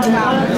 知道了。